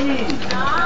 aí.